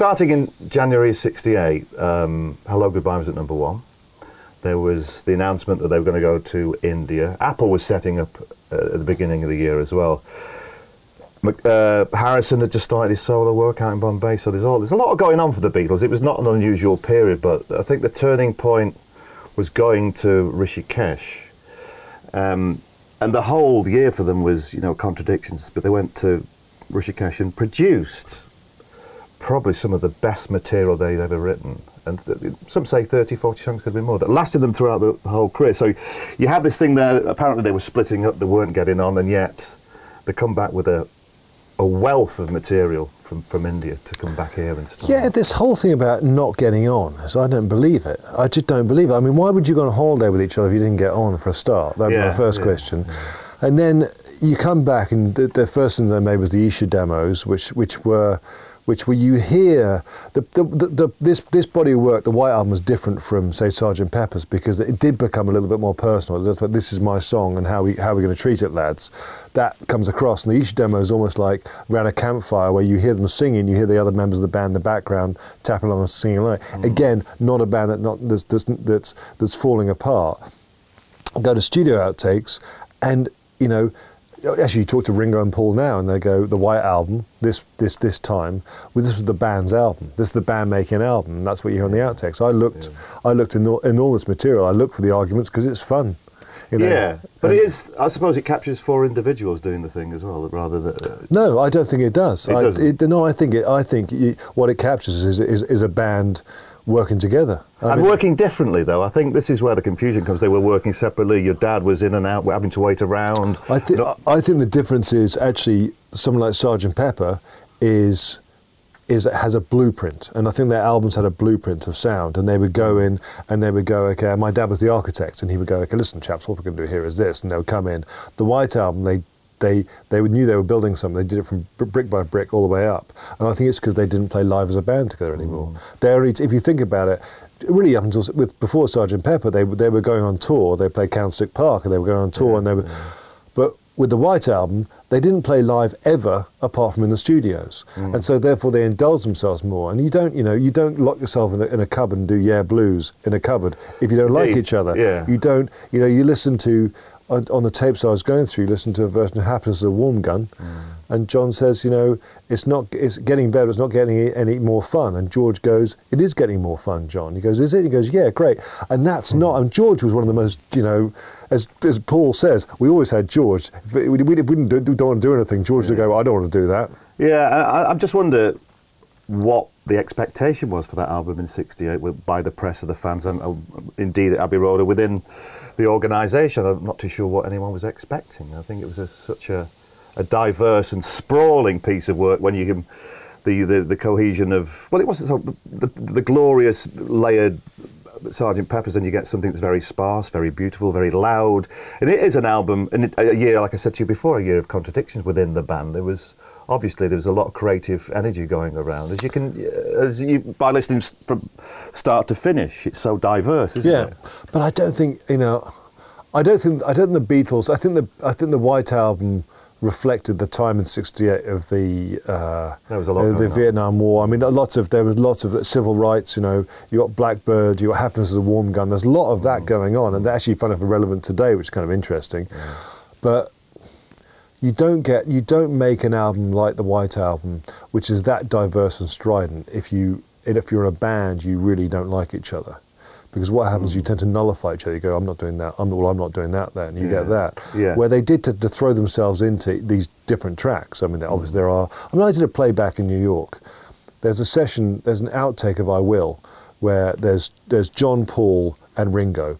starting in January '68, um, "Hello Goodbye" was at number one. There was the announcement that they were going to go to India. Apple was setting up uh, at the beginning of the year as well. Uh, Harrison had just started his solo work out in Bombay, so there's all there's a lot going on for the Beatles. It was not an unusual period, but I think the turning point was going to Rishikesh, um, and the whole year for them was you know contradictions. But they went to Rishikesh and produced probably some of the best material they'd ever written. And th- some say 30, 40 songs could be more. That lasted them throughout the, the whole career. So you have this thing there, apparently they were splitting up, they weren't getting on, and yet they come back with a, a wealth of material from, from India to come back here and stuff. Yeah, this whole thing about not getting on, so I don't believe it. I just don't believe it. I mean, why would you go on a holiday with each other if you didn't get on for a start? That was Yeah, my first yeah, question. And then you come back, and the, the first thing they made was the Esher demos, which which were. Which where you hear the, the, the, the, this this body of work, the White Album was different from say Sergeant Pepper's because it did become a little bit more personal. It was like, this is my song and how we how we're going to treat it, lads. That comes across, and the Esher demo is almost like around a campfire where you hear them singing, you hear the other members of the band in the background tapping along and singing along. Mm. Again, not a band that not that's that's that's, that's falling apart go to studio outtakes and you know actually you talk to Ringo and Paul now and they go the White Album this this this time well this was the band's album this is the band making album and that's what you hear on the outtakes I looked I looked in all, in all this material I looked for the arguments because it's fun you know. Yeah, but it is. I suppose it captures four individuals doing the thing as well, rather than. Uh, No, I don't think it does. It I, it, no, I think it. I think you, what it captures is, is is a band working together. I and mean- working differently, though. I think this is where the confusion comes. They were working separately. Your dad was in and out, having to wait around. I, No- I think the difference is actually someone like Sergeant Pepper is is has a blueprint, and I think their albums had a blueprint of sound, and they would go in and they would go, okay. My dad was the architect, and he would go, okay, listen, chaps, what we're going to do here is this, and they would come in. The White Album, they. They, they knew they were building something. They did it from brick by brick all the way up, and I think it's because they didn't play live as a band together anymore. Mm. They only, if you think about it, really up until with before Sergeant Pepper, they were- they were going on tour. They played Candlestick Park, and they were going on tour, and they were. But with the White Album, they didn't play live ever, apart from in the studios, mm. and so therefore they indulge themselves more. And you don't, you know, you don't lock yourself in a, in a cupboard and do Yer Blues in a cupboard if you don't like each other. yeah. You don't, you know, you listen to on, on the tapes I was going through, you listen to a version of "Happiness Is a Warm Gun," mm. and John says, you know, it's not, it's getting better, it's not getting any, more fun. And George goes, it is getting more fun, John. He goes, is it? He goes, yeah, great. And that's not. And George was one of the most, you know, as as Paul says, we always had George. If we, we didn't do, don't want to do anything. George would go, I don't want to do that. Yeah, I- I just wonder what the expectation was for that album in '68 by the press of the fans and uh, indeed at Abbey Road or within the organisation. I'm not too sure what anyone was expecting. I think it was a, such a, a diverse and sprawling piece of work when you can. The, the, the cohesion of well, it wasn't so the, the glorious layered Sergeant Pepper's, and you get something that's very sparse, very beautiful, very loud, and it is an album. And it, a year, like I said to you before, a year of contradictions within the band. There was obviously there was a lot of creative energy going around. As you can, as you by listening from start to finish, it's so diverse, isn't Yeah, it? but I don't think you know. I don't think I don't think the Beatles. I think the I think the White Album reflected the time in '68 of the uh, There was a lot uh, the. Vietnam War. I mean, lots of there was lots of civil rights. You know, you got Blackbird, you got Happiness Is a Warm Gun. There's a lot of Mm. that going on, and they're actually kind of relevant today, which is kind of interesting. But you don't get you don't make an album like the White Album, which is that diverse and strident. If you if you're in a band, you really don't like each other, because what happens? You hmm. tend to nullify each other. You go, I'm not doing that. I'm well, I'm not doing that. Then you get that. Yeah. Where they did to, to throw themselves into these different tracks. I mean, hmm. obviously there are. I mean, I did a playback in New York. There's a session. There's an outtake of I Will, where there's there's John Paul and Ringo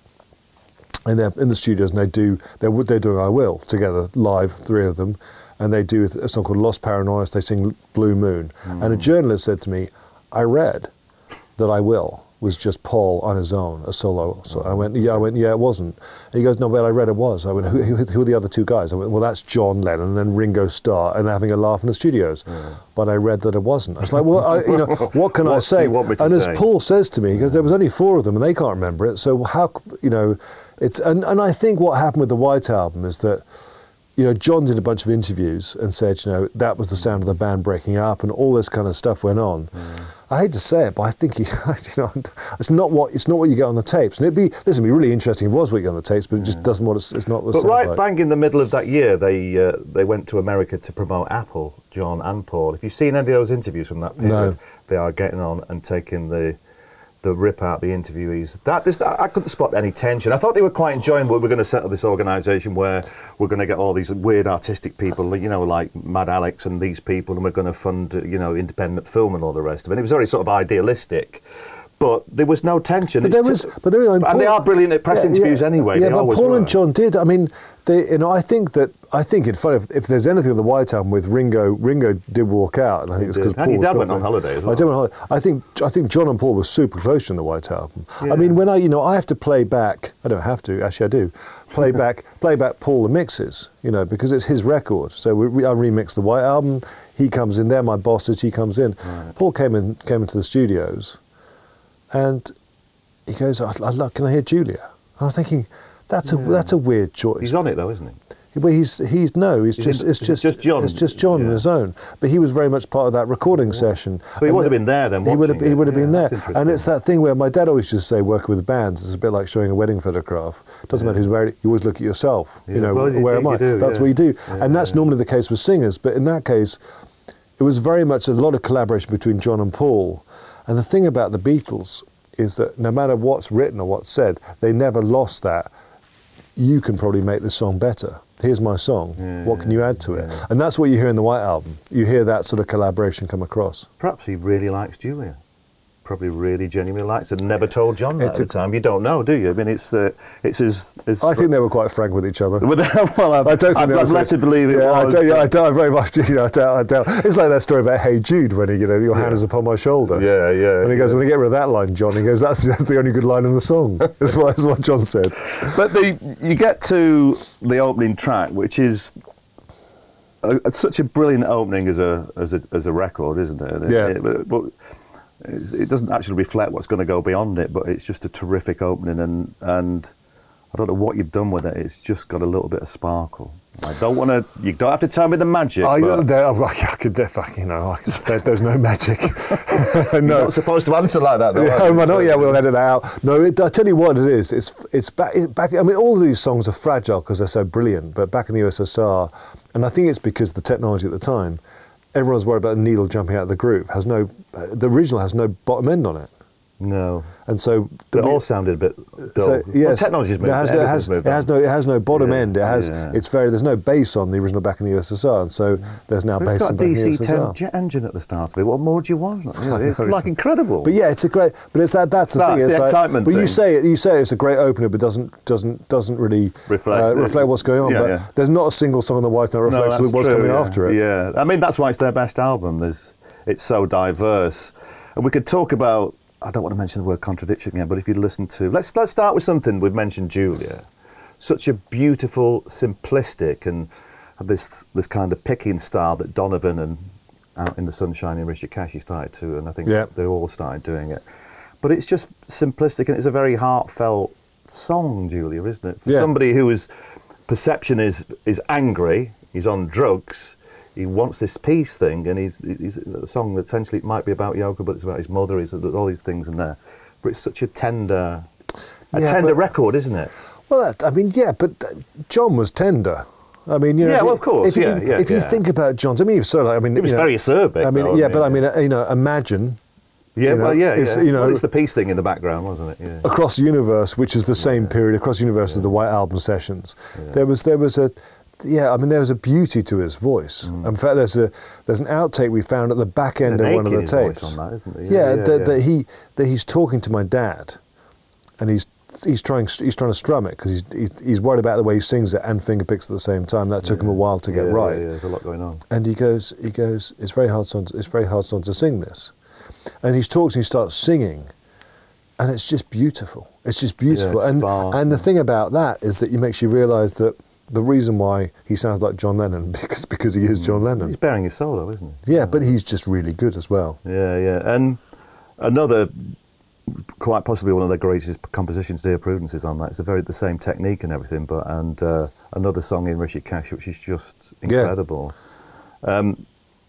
and they're in the studios and they do they're they're doing I Will together live, three of them, and they do a song called Los Paranoias. They sing Blue Moon, and a mm. journalist said to me, "I read that I Will." Was just Paul on his own, a solo. So I went, yeah, I went, yeah, it wasn't. And he goes, no, but I read it was. I went, who, who, who are the other two guys? I went, well, that's John Lennon and Ringo Starr, and they're having a laugh in the studios. But I read that it wasn't. I was like, well, I, you know, what can I say? you want me to and as say? Paul says to me, because there was only four of them and they can't remember it. So how, you know, it's and, and I think what happened with the White Album is that, you know, John did a bunch of interviews and said, you know, that was the sound of the band breaking up and all this kind of stuff went on. I hate to say it, but I think he, you know, it's not what it's not what you get on the tapes. And it'd be listen, it'd be really interesting if it was what you get on the tapes, but it just doesn't what it's, it's not. What But right like. bang in the middle of that year, they uh, they went to America to promote Apple, John and Paul. If you've seen any of those interviews from that period, No. they are getting on and taking the the rip out the interviewees. That this, I couldn't spot any tension. I thought they were quite enjoying. We're going to set up this organisation where we're going to get all these weird artistic people, you know, like Mad Alex and these people, and we're going to fund, you know, independent film and all the rest of it. It was very sort of idealistic. But there was no tension. But there was, but there was, I mean, and they are brilliant at press Yeah, interviews yeah, anyway. Yeah, they but Paul were. and John did. I mean, they, you know, I think that I think it's funny if, if there's anything on the White Album with Ringo. Ringo did walk out, and I think it's did. because And Paul your was dad went on holiday as I well. did went on holiday. I think I think John and Paul were super close in the White Album. Yeah. I mean, when I you know I have to play back. I don't have to. Actually, I do. Play back play back Paul the mixes. You know, because it's his record. So we, we, I remix the White Album. He comes in there. My boss is he comes in. Paul came in came into the studios, and he goes, I, I love, "Can I hear Julia?" And I'm thinking, that's a that's a weird choice. He's on it though, isn't he? Well, he's he's no, he's He's just in- it's just just John. It's just John on his own. But he was very much part of that recording session. he would have been there then He would have he would have been Yeah, there. And it's that thing where my dad always used to say, working with bands is a bit like showing a wedding photograph. Doesn't matter who's wearing it. You always look at yourself. You know, well, you- where am I? do, That's yeah. what you do. Yeah, and that's yeah. normally the case with singers. But in that case, it was very much a lot of collaboration between John and Paul. And the thing about the Beatles is that no matter what's written or what's said, they never lost that. You can probably make the song better. Here's my song. what can you add to it? Hmm. And that's what you hear in the White Album. You hear that sort of collaboration come across. Perhaps he really likes Julia. Probably really genuinely likes it. Never told John that It's at a- the time. You don't know, do you? I mean, it's uh, it's his. his I think they were quite frank with each other. well, I've, I don't think I've, they I've was led to believe it yeah, was. I don't, yeah, I don't very much. You know, I doubt, I doubt. It's like that story about Hey Jude when he, you know, your hand is upon my shoulder. Yeah, yeah, And he goes, yeah. when you get rid of that line, John, he goes, that's, that's the only good line in the song. That's what, that's what John said. But the, you get to the opening track, which is a, it's such a brilliant opening as a as a as a record, isn't it? Yeah. It, but- it doesn't actually reflect what's going to go beyond it, but it's just a terrific opening, and and I don't know what you've done with it. It's just got a little bit of sparkle. I don't want to. You don't have to tell me the magic. I, there, I, I could, you know, I, there, there's no magic. you're not supposed to answer like that, though. Yeah, well, not yet. We'll edit that out. No, it, I tell you what it is. It's it's back. It, back I mean, all of these songs are fragile because they're so brilliant. But back in the USSR, and I think it's because the technology at the time, everyone was worried about the needle jumping out of the groove. Has no, uh, the original has no bottom end on it, No, and so they the, all sounded a bit dull. so Well, yes, technology's moved. It has, no, it, has, moved it has no, it has no bottom Yeah, end. It has, yeah. it's very. There's no bass on the original back in the USSR, and so there's now But bass it's got a back in the DC-10 jet engine at the start of it. What more do you want? You know, I it's like incredible. But yeah, it's a great. But it's that. That's the That's thing. the it's like- excitement But you say it. You say it's a great opener, but doesn't doesn't doesn't really Reflect uh, reflect what's going on. Yeah, but yeah. there's not a single song on the White that reflects that's what's true, coming after it. Yeah, I mean that's why it's their best album. There's, it's so diverse, and we could talk about. I don't want to mention the word contradiction again, but if you listen to, let's let's start with something. We've mentioned Julia, such a beautiful, simplistic, and this this kind of picking style that Donovan and out in the sunshine and Rishikesh started to, and I think Yeah. they all started doing it. But it's just simplistic, and it's a very heartfelt song, Julia, isn't it? For Yeah. somebody who is perception is is angry, he's on drugs, he wants this peace thing, and he's, he's a song that essentially it might be about yoga, but it's about his mother. He's all these things in there, but it's such a tender, a Yeah, tender but- record, isn't it? Well, I mean, yeah, but John was tender. I mean, you know, Yeah, well, of course, If, you- yeah, if, yeah, if you think about John's, I mean, so like, I mean, He was know, very acerbic, I mean, though, yeah, but? I mean, uh, you know, imagine Yeah, You know, well, yeah, it's, yeah. you know- well, it's the peace thing in the background, wasn't it? Yeah. across the universe, which is the same period across the universe as the White Album sessions. There was there was a yeah, I mean there was a beauty to his voice. Mm. In fact, there's a there's an outtake we found at the back end An of one of the tapes. on that, isn't? Yeah, Yeah, yeah, that, yeah. that he that he's talking to my dad, and he's. He's trying. He's trying to strum it because he's, he's he's worried about the way he sings it and fingerpicks at the same time. That took him a while to get Yeah, right. Yeah, yeah, there's a lot going on. And he goes, he goes, it's very hard song. To, it's very hard song to sing this. And he talks and he starts singing, and it's just beautiful. It's just beautiful. it's and and the thing about that is that it makes you realise that the reason why he sounds like John Lennon because because he is John Lennon. He's bearing his soul, though, isn't he? Yeah, but he's just really good as well. Yeah, yeah. And another, quite possibly one of the greatest compositions, Dear Prudence, is on that. It's a very the same technique and everything, but and uh, another song in Rishikesh, which is just Yeah. incredible. Um,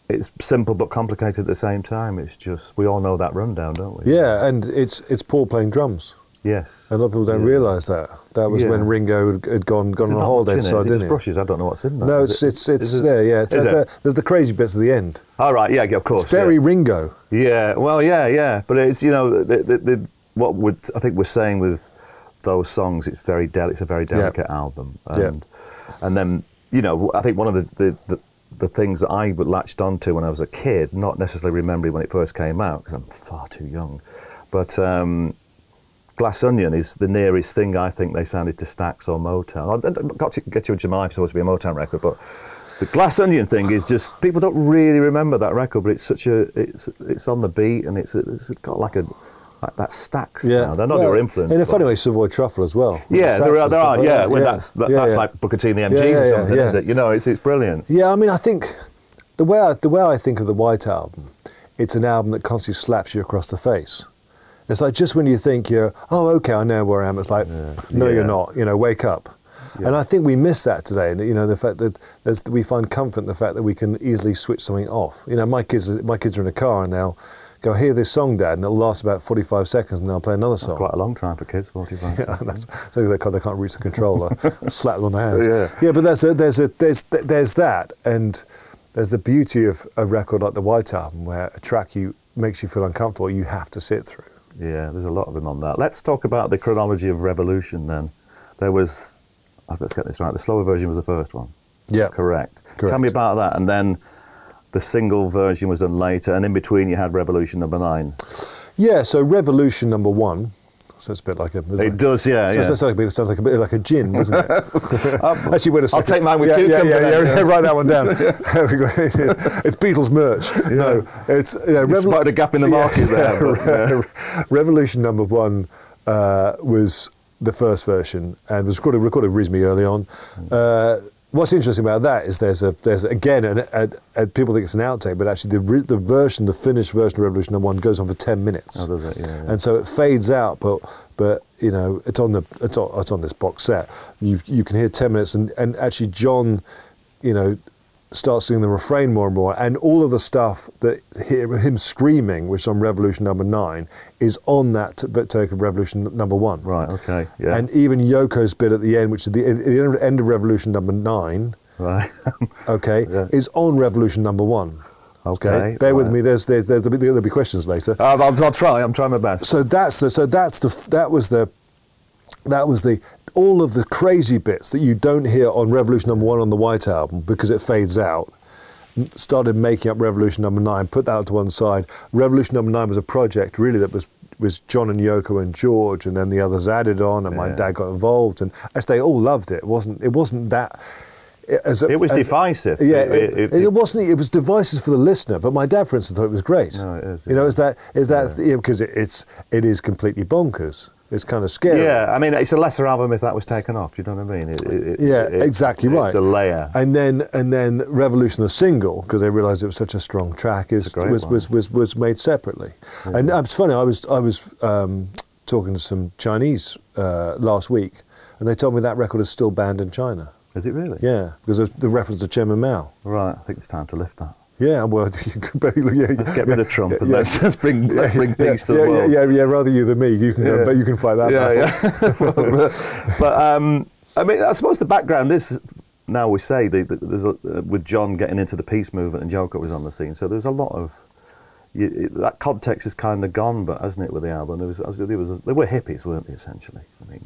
it's simple but complicated at the same time. It's just we all know that rundown, don't we? Yeah, and it's it's Paul playing drums. Yes. A lot of people don't Yeah. realise that. That was Yeah. when Ringo had, gone gone on a holiday much to in it? Is it Sardinia. just brushes. I don't know what's in there. No, it's it- it's it's is it- there. Yeah, it's, is uh, it? the- there's the crazy bits at the end. All right. Yeah. yeah, Of course. It's very yeah. Ringo. Yeah, well, yeah, yeah, but it's you know the, the, the, what would I think we're saying with those songs. It's very del- It's a very delicate album, Yeah. and and then you know I think one of the, the the the things that I latched onto when I was a kid, not necessarily remembering when it first came out because I'm far too young, but. Um, Glass Onion is the nearest thing I think they sounded to Stax or Motown. I got to get you a it's supposed to be a Motown record, but the Glass Onion thing is just people don't really remember that record, but it's such a it's it's on the beat and it's it's got like a like that Stax sound. I know they Well, were influenced. In a funny way, Savoy Truffle as well. Yeah, The there are, there are. like Yeah, when that's that, yeah, that's yeah. like Booker T and the MGs Yeah, yeah, or yeah, something, yeah. is it? You know, it's it's brilliant. Yeah, I mean, I think the way I, the way I think of the White Album, it's an album that constantly slaps you across the face. It's like just when you think you're, oh, okay, I know where I am. It's like, no, Yeah. you're not. You know, wake up. And I think we miss that today. You know, the fact that there's, we find comfort in the fact that we can easily switch something off. You know, my kids, my kids are in a car and they'll go, hear this song, Dad, and it'll last about 45 seconds, and they'll play another song. Quite a long time for kids, forty-five. Yeah, that's, so they can't, they can't reach the controller, slap them on the hands. Yeah. yeah, but there's a, there's a, there's there's that, and there's the beauty of a record like the White Album, where a track you makes you feel uncomfortable, you have to sit through. Yeah, there's a lot of them on that. Let's talk about the chronology of Revolution then. There was, oh, let's get this right, the slower version was the first one. Yeah. Correct. Correct. Tell me about that. And then the single version was done later, and in between you had Revolution number nine. Yeah, so Revolution number one. So it's a bit like a. It does, yeah. So yeah. it sounds like, a sounds like a bit like a gin, doesn't it? Actually, wait a second. take mine with yeah, yeah, cucumber yeah, yeah, yeah, write that one down. There we go. it's Beatles merch. No, it's you know, You spotted a gap in the market there, but, Re- Revolution number one uh, was the first version and was recorded, recorded reasonably early on. Uh, what's interesting about that is there's a there's again an, a, a, people think it's an outtake, but actually the the version, the finished version of Revolution number one goes on for ten minutes. Oh, it? Yeah, yeah. And so it fades out, but but you know it's on the it's on, it's on this box set. You you can hear ten minutes, and and actually John, you know, starts singing the refrain more and more, and all of the stuff that hear him screaming, which is on Revolution number nine, is on that t- bit take of Revolution number one. Right, okay. Yeah. And even Yoko's bit at the end, which is the, the end of- Revolution number nine, right. okay, Yeah. is on Revolution number one. Okay, bear with me. There's, there's there'll, be, there'll be questions later. I'll, I'll, I'll try. I'm trying my best. so that's the so that's the that was the that was the all of the crazy bits that you don't hear on Revolution Number One on the White Album because it fades out. Started making up Revolution Number Nine, put that to one side. Revolution Number Nine was a project really that was was John and Yoko and George, and then the others added on, and my dad got involved, and as they all loved it. It wasn't it wasn't that. As a- It was as- divisive. Yeah, It- it, it- it, wasn't. It was devices for the listener, but my dad, for instance, thought it was great. No, it is, You know, is that is that yeah, because it, it's it is completely bonkers. It's kind of scary. Yeah, I mean, it's a lesser album if that was taken off. You know what I mean? It, it, Yeah, it- exactly right. it's a layer. And then and then Revolution the single because they realised it was such a strong track is was, was, was was made separately. And uh, it's funny. I was I was um, talking to some Chinese uh, last week, and they told me that record is still banned in China. Is it really? Yeah, because the reference to Chairman Mao. Right. I think it's time to lift that. Yeah, well, you could barely, yeah, Let's get rid of Trump and yeah, let's, let's bring let's bring peace to the world. Yeah, yeah, rather you than me. You can, go, Yeah. but you can fight that battle. yeah, yeah. but um, I mean, I suppose the background is now we say the, the, there's a, uh, with John getting into the peace movement and Yoko was on the scene, so there's a lot of you, it, that context is kind of gone, but hasn't it with the album? There was, there was they were hippies, weren't they? Essentially, I mean,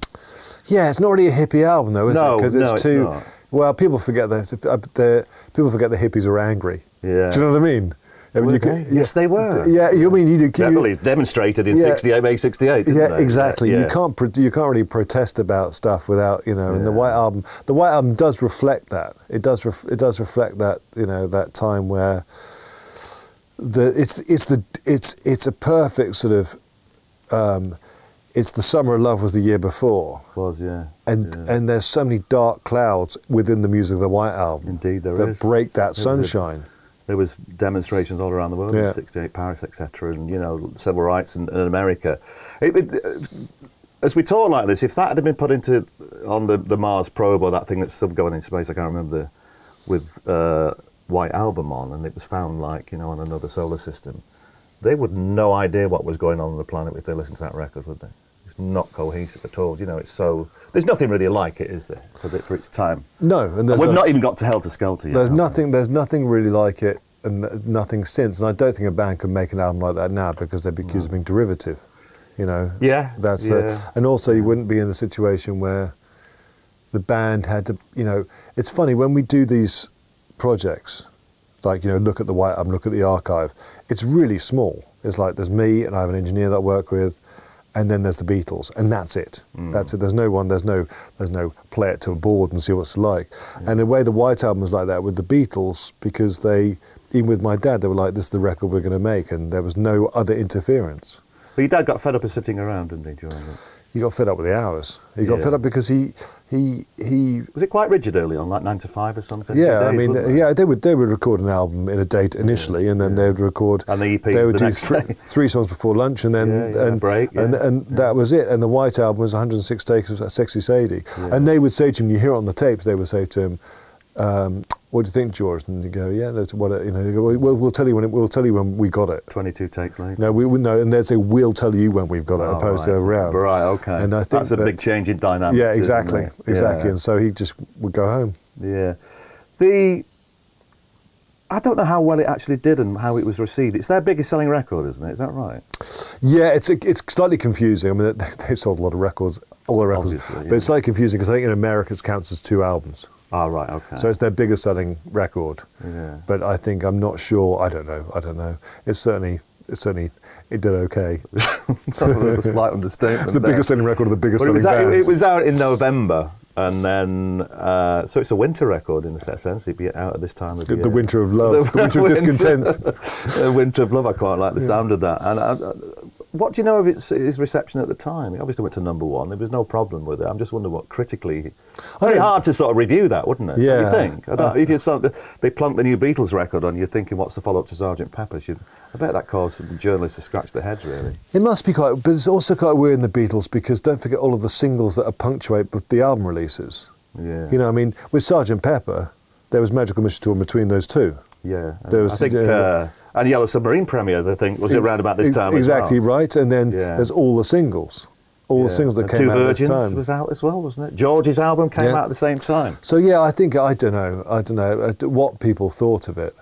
Yeah, it's not really a hippie album, though, is No, it? Because no, it's it's too. not. Well, people forget that the, the people forget the hippies are angry. Yeah. Do you know what I mean? I mean, can- they? Yes, they were. Yeah, you mean you do? You, demonstrated in Yeah. '68, May '68. yeah, they? exactly. Yeah, You can't you can't really protest about stuff without you know. And the White Album, the White Album does reflect that. It does. Ref- it does reflect that you know that time where the it's it's the it's it's a perfect sort of. Um, it's the summer of love was the year before. was yeah. and and there's so many dark clouds within the music of the White Album. Indeed there that is. break that sunshine. There was demonstrations all around the world Yeah. in '68, Paris, etc., and you know civil rights in, in America. It, it, as we talk like this, if that had been put into on the, the Mars probe or that thing that's still going in space, I can't remember the, with uh, White Album on, and it was found like you know on another solar system, they would no idea what was going on on the planet if they listened to that record, would they? It's not cohesive at all. You know, it's so there's nothing really like it, is there, for, the, for its time? No, and And we've no- not even got to Helter Skelter yet. There's we? nothing. There's nothing really like it, and nothing since. And I don't think a band can make an album like that now because they'd be accused of being derivative. You know. Yeah, That's yeah. Uh, and also you wouldn't be in a situation where the band had to. You know, it's funny when we do these projects, like you know, look at the white album, look at the archive. It's really small. It's like there's me and I have an engineer that I work with. And then there's the Beatles, and that's it. Mm. That's it. There's no one. There's no. There's no play it to a board and see what's like. And the way the White Album was like that with the Beatles, because they, even with my dad, they were like, "This is the record we're going to make," and there was no other interference. But your dad got fed up of sitting around, didn't he, during it? He got fed up with the hours. He got Yeah. fed up because he he he. Was it quite rigid early on, like nine to five or something? Yeah, The I mean, they? yeah, they would they would record an album in a date initially, and then they would record. And the EPs They would the do next three, three songs before lunch, and then Yeah, yeah, and break, and yeah, and that was it. And the White Album was 106 takes of "Sexy Sadie," Yeah. and they would say to him, you hear it on the tapes, they would say to him. Um, what do you think, George? And you go, yeah, that's what you know. They go, we'll, we'll tell you when it, we'll tell you when we got it. Twenty-two takes later. No, we, no, and they'd say we'll tell you when we've got it, Oh, opposed right. to around. Right, okay. And I think that's a that- big change in dynamics. Yeah, exactly, exactly. And so he just would go home. Yeah. The I don't know how well it actually did and how it was received. It's their biggest selling record, isn't it? Is that right? Yeah, it's it's slightly confusing. I mean, they, they sold a lot of records, all their records, Obviously, but yeah. it's slightly confusing because I think in America it counts as two albums, Ah, right, okay. so it's their biggest selling record. Yeah. But I think I'm not sure. I don't know. I don't know. It's certainly it's certainly it did okay. A slight understatement. It's the there. biggest selling record of the biggest But it selling was, out, band. it was out in November, and then uh, so it's a winter record in a sense. It'd be out at this time of the, year. the winter of love, the, winter of discontent. the winter of love. I quite like the sound of that. And uh, what do you know of its, its reception at the time? It obviously went to number one. There was no problem with it. I'm just wondering what critically. Very hard to sort of review that, wouldn't it? Yeah. You think? I don't, if you sort of, they plunked the new Beatles record on, you're thinking, what's the follow up to Sergeant Pepper's? You'd, I bet that caused some journalists to scratch their heads, really. It must be quite, but it's also quite weird in the Beatles because don't forget all of the singles that are punctuate with the album releases. Yeah. You know, I mean, with Sergeant Pepper, there was Magical Mystery Tour in between those two. Yeah, There was- I think, uh, uh, and Yellow Submarine premiere. I think was it around about this time? Exactly well? right. And then Yeah. there's all the singles, all the singles that And came Two out at Virgins this time. was out as well, wasn't it? George's album came Yeah. out at the same time. So yeah, I think I don't know. I don't know uh, what people thought of it.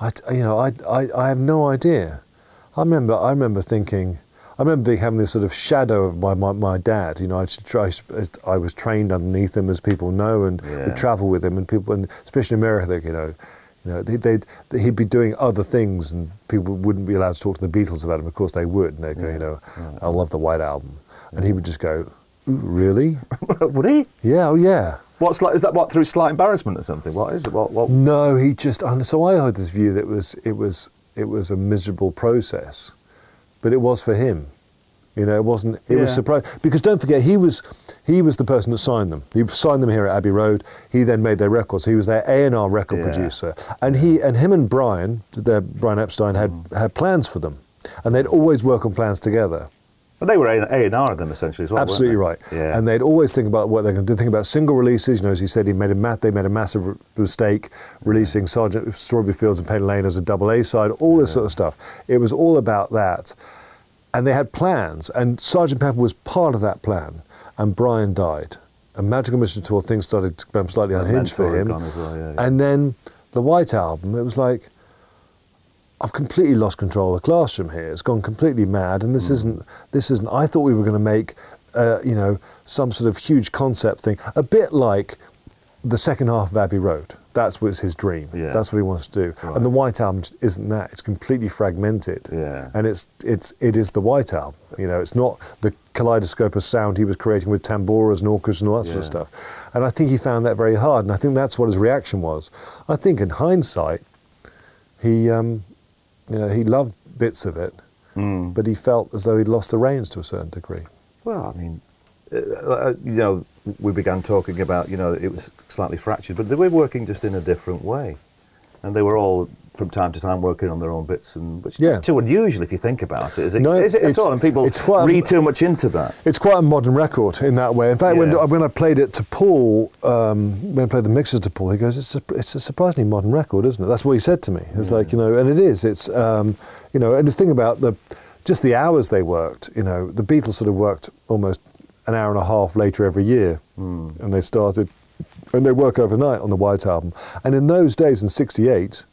I, you know, I, I, I have no idea. I remember, I remember thinking, I remember being, having this sort of shadow of my, my, my dad. You know, I, try, I was trained underneath him, as people know, and Yeah. would travel with him, and people, and especially in America, you know, you know, they, they'd, he'd be doing other things, and people wouldn't be allowed to talk to the Beatles about him. Of course, they would. And they'd go, you know, I love the White Album, and he would just go, really? Would he? yeah, oh yeah. What's like? Is that what through slight embarrassment or something? What is it? What? what? No, he just. And so I had this view that it was it was it was a miserable process, but it was for him. You know, it wasn't. It was surprised because don't forget he was he was the person that signed them. He signed them here at Abbey Road. He then made their records. He was their A and R record Yeah. producer, and he and him and Brian, their Brian Epstein had Mm. had plans for them, and they'd always work on plans together. But they were A and R of them essentially as well. Absolutely right. Yeah. And they'd always think about what they're going to do. Think about single releases. You know, as he said, he made a ma- they made a massive mistake releasing Sergeant Strawberry Fields and Penny Lane as a double A side. All this sort of stuff. It was all about that. And they had plans, and Sergeant Pepper was part of that plan. And Brian died. And Magical Mystery Tour things started to become slightly And unhinged for him. well, yeah, yeah. And then the White Album, it was like, I've completely lost control of the classroom here. It's gone completely mad, and this isn't. This isn't. I thought we were going to make, uh, you know, some sort of huge concept thing, a bit like the second half of Abbey Road. That's what's his dream. Yeah. That's what he wants to do. Right. And the White Album isn't that. It's completely fragmented. Yeah. And it's it's it is the White Album. You know, it's not the kaleidoscope of sound he was creating with tamboras and orchestras and all that sort of stuff. And I think he found that very hard. And I think that's what his reaction was. I think in hindsight, he, um, you know, he loved bits of it, Hmm. but he felt as though he'd lost the reins to a certain degree. Well, I mean, uh, uh, you know, we began talking about, you know, it was slightly fractured, but they were working just in a different way. And they were all from time to time working on their own bits, and which Yeah. is too unusual if you think about it. Is it? No, is it at it's- all? And people it's quite- read too much into that. It's quite a modern record in that way. In fact, when, Yeah. when I played it to Paul, um, when I played the mixes to Paul, he goes, "It's a, it's a surprisingly modern record, isn't it?" That's what he said to me. It's like you know, and it is. It's um, you know, and the thing about the just the hours they worked. You know, the Beatles sort of worked almost an hour and a half later every year, hmm. and they started, and they work overnight on the White Album. And in those days, in '68.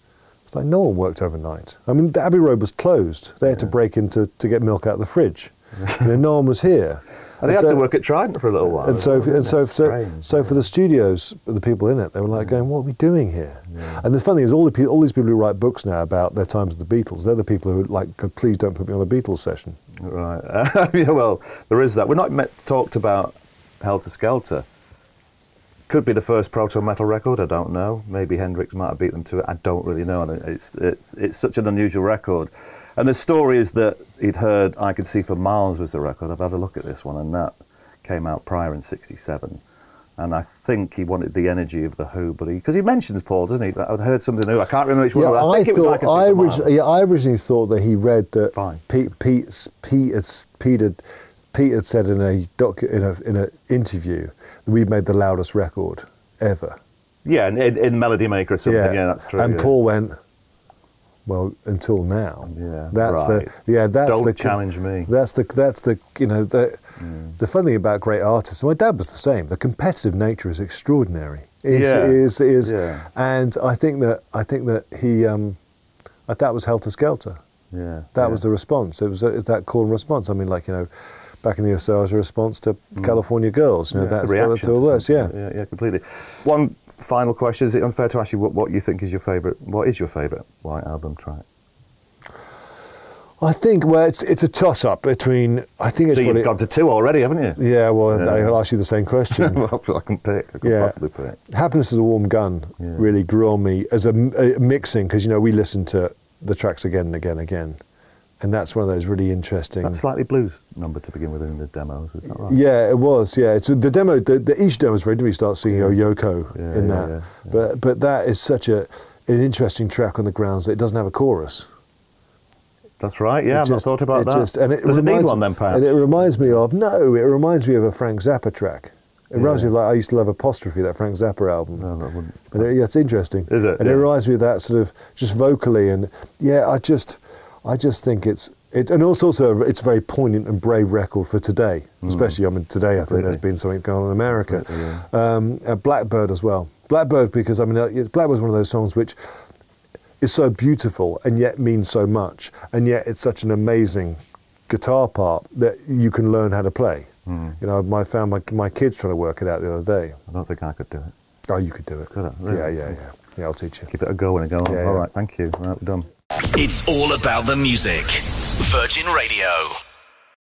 It's like no one worked overnight. I mean, the Abbey Road was closed. They had to break into to get milk out of the fridge. you know, no one was here. And they And had so- to work at Trident for a little while. and so, and so, so, Strange, so for the studios, the people in it, they were like going, "What are we doing here?" And the funny thing is, all the all these people who write books now about their times with the Beatles, they're the people who like, "Please don't put me on a Beatles session." Right. yeah, well, there is that. We're not met, talked about Helter Skelter. Could be the first proto metal record. I don't know. Maybe Hendrix might have beat them to it. I don't really know. And It's it's it's such an unusual record. And the story is that he'd heard "I Could See for Miles" was the record. I've had a look at this one, and that came out prior in '67. And I think he wanted the energy of the Who, but he because he mentions Paul, doesn't he? I'd heard something new. I can't remember which one. Yeah, but I I think it was "I thought Could See I, for Miles." originally, yeah, I originally thought that he read that Fine. Pete, Pete, Pete, had, Pete, had, Pete had said in a doc, in a in an interview that we made the loudest record ever. Yeah, in, in, Melody Maker or something. Yeah, that's true. And yeah. Paul went, well, until now. Yeah, that's right. the yeah. That's Don't the challenge me. That's the that's the you know the Mm. the fun thing about great artists. My dad was the same. The competitive nature is extraordinary. Is, Yeah. is is Yeah. and I think that I think that he um, uh, that was helter skelter. Yeah, That yeah. was the response. It was is that call and response. I mean, like you know, back in the USA, it was a response to California Girls. You know, Mm. Yeah, that's a that's reaction how it to works. Yeah. yeah, yeah, completely. One final question: Is it unfair to ask you what, what you think is your favourite? What is your favourite White album track? I think well, it's it's a toss up between. I think it's So you've gone to two already, haven't you? Yeah, well, Yeah. I'll ask you the same question. well, I can pick. I can Yeah. possibly pick. Happiness is a warm gun Yeah. really grew on me as a, a mixing because you know we listen to the tracks again and again and again, and that's one of those really interesting. That slightly blues number to begin with in the that right? Yeah, it was. Yeah, it's the demo. The, the Esher demo is very different. You start singing "Oh Yoko" Yeah, in yeah, that, yeah, yeah. but but that is such a an interesting track on the grounds that it doesn't have a chorus. That's right. Yeah, It I've just- not thought about that. just- and it Does it need one then, perhaps? And it reminds me of no, it reminds me of a Frank Zappa track. It reminds Yeah. me of like I used to love Apostrophe, that Frank Zappa album. no, that wouldn't. And it, yeah, it's interesting. Is it? And it reminds me of that sort of just vocally, and yeah, I just, I just think it's it, and also, it's a very poignant and brave record for today, especially. I mean, today I think there's been something going on in America. Completely, Um, uh, Blackbird as well. Blackbird because I mean, uh, it- Blackbird's one of those songs which is so beautiful and yet means so much, and yet it's such an amazing guitar part that you can learn how to play. Hmm. You know, I found my, my kids trying to work it out the other day. I don't think I could do it. Oh, you could do it. Could I? Really? Yeah, yeah, yeah. Yeah, I'll teach you. Give it a go and go. Yeah, All yeah. right, thank you. Right, we're done. It's all about the music. Virgin Radio.